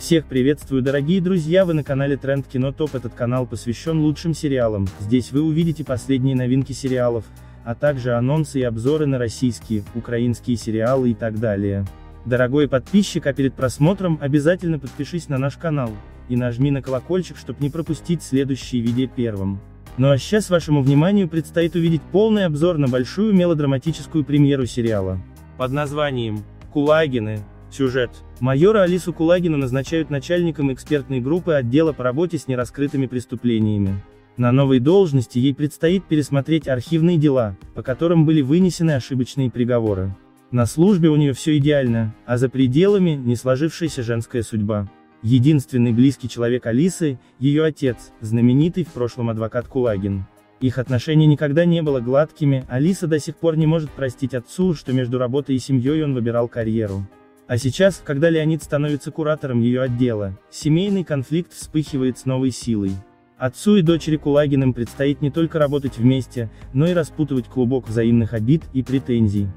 Всех приветствую дорогие друзья вы на канале Тренд Кино Топ этот канал посвящен лучшим сериалам, здесь вы увидите последние новинки сериалов, а также анонсы и обзоры на российские, украинские сериалы и так далее. Дорогой подписчик, а перед просмотром обязательно подпишись на наш канал, и нажми на колокольчик, чтобы не пропустить следующие видео первым. Ну а сейчас вашему вниманию предстоит увидеть полный обзор на большую мелодраматическую премьеру сериала. Под названием «Кулагины», Сюжет. Майора Алису Кулагину назначают начальником экспертной группы отдела по работе с нераскрытыми преступлениями. На новой должности ей предстоит пересмотреть архивные дела, по которым были вынесены ошибочные приговоры. На службе у нее все идеально, а за пределами – не сложившаяся женская судьба. Единственный близкий человек Алисы – ее отец, знаменитый в прошлом адвокат Кулагин. Их отношения никогда не было гладкими, Алиса до сих пор не может простить отцу, что между работой и семьей он выбирал карьеру. А сейчас, когда Леонид становится куратором ее отдела, семейный конфликт вспыхивает с новой силой. Отцу и дочери Кулагиным предстоит не только работать вместе, но и распутывать клубок взаимных обид и претензий.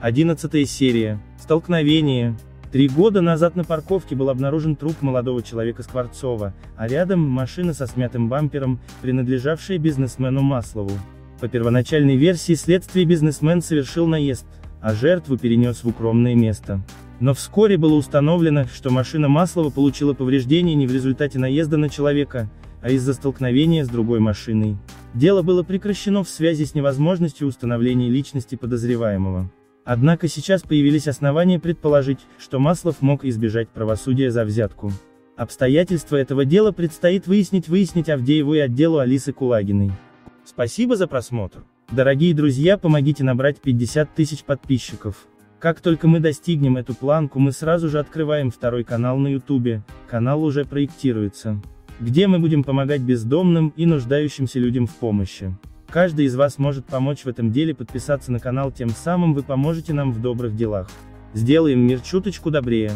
11 серия. Столкновение. Три года назад на парковке был обнаружен труп молодого человека Скворцова, а рядом машина со смятым бампером, принадлежавшая бизнесмену Маслову. По первоначальной версии следствия бизнесмен совершил наезд, а жертву перенес в укромное место. Но вскоре было установлено, что машина Маслова получила повреждения не в результате наезда на человека, а из-за столкновения с другой машиной. Дело было прекращено в связи с невозможностью установления личности подозреваемого. Однако сейчас появились основания предположить, что Маслов мог избежать правосудия за взятку. Обстоятельства этого дела предстоит выяснить выяснить Авдееву и отделу Алисы Кулагиной. Спасибо за просмотр. Дорогие друзья помогите набрать 50 тысяч подписчиков. Как только мы достигнем эту планку мы сразу же открываем второй канал на ютубе, канал уже проектируется. Где мы будем помогать бездомным и нуждающимся людям в помощи. Каждый из вас может помочь в этом деле подписаться на канал тем самым вы поможете нам в добрых делах. Сделаем мир чуточку добрее.